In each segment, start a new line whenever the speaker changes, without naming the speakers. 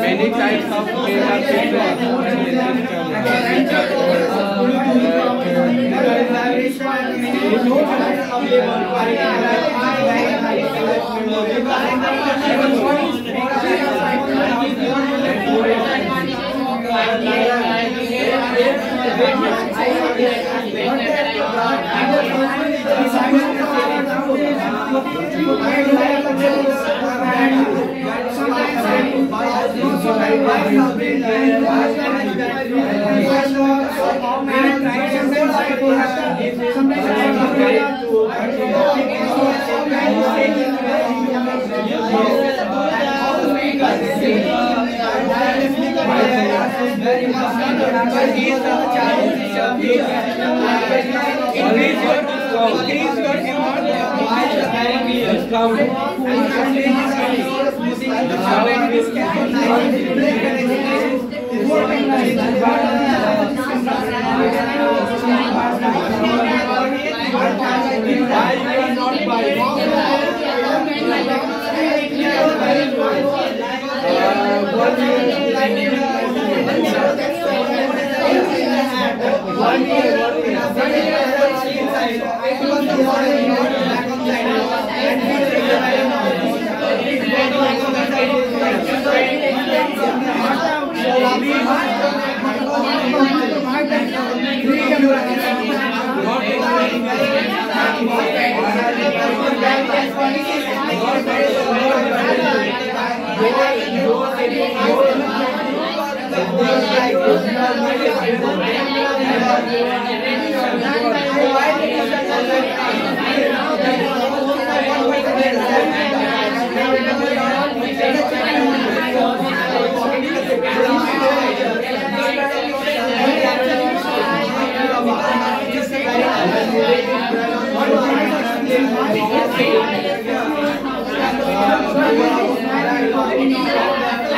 many
types of data
Increase your amount
of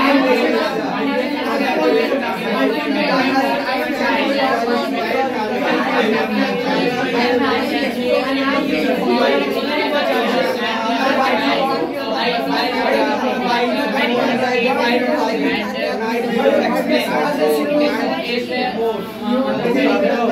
I'm
Esse é
o